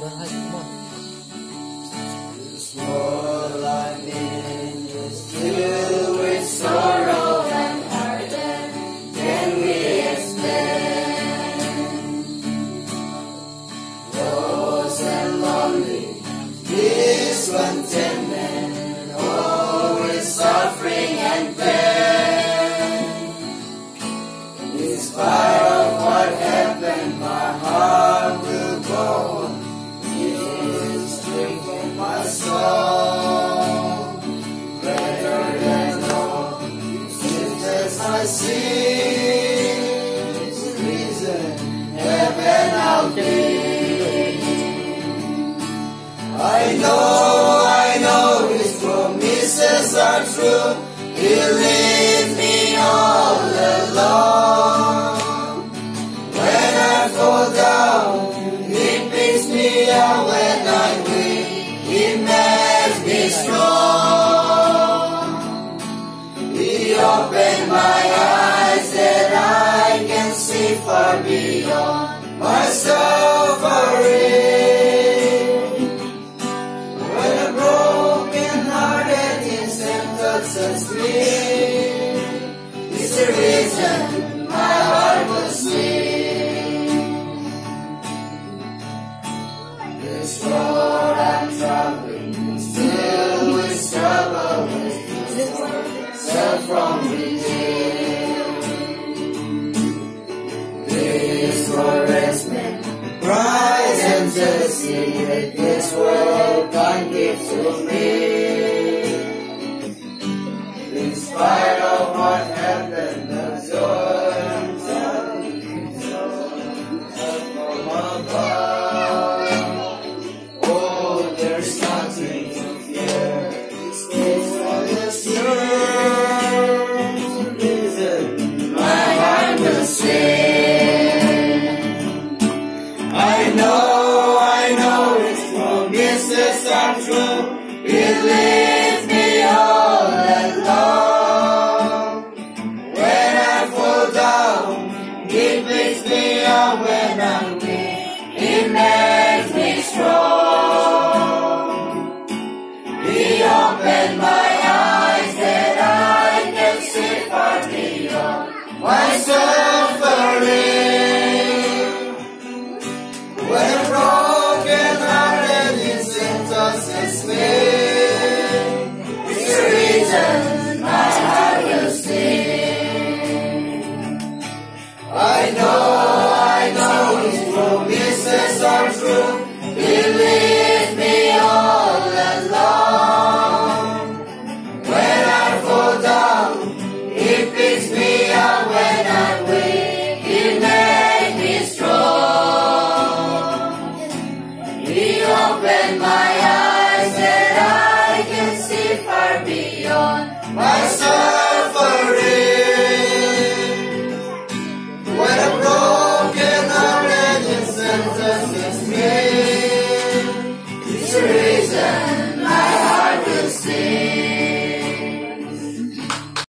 bahay. Come on. This world I'm in is filled with sorrow and heartache. Can we explain? Lost and lonely, discontentment, always suffering and pain. I see is reason heaven I'll be. I know, I know His promises are true. He'll leave me all alone. When I fall down, He picks me up. When I'm weak, He makes me strong. He opened my eyes that I can see far beyond my suffering. When a broken hearted is touches me, it's the reason my heart will sing. This road I'm traveling filled with struggle, from. See in this world, can give to me. It me all. When I fall down, it lifts me up when I'm weak. It makes me strong. He opened my My heart will sing. I know, I know His promises are true. Believe me all alone. When I fall down, He picks me up. When I'm weak, He made me strong. He opened my